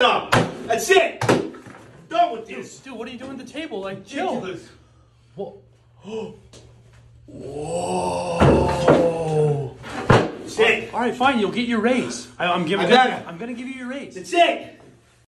up. That's it. Done with this. Dude, what are you doing at the table? Like, chill. Ridiculous. Whoa. That's it. All right, fine. You'll get your raise. I, I'm giving. I got it. I'm gonna give you your raise. That's it.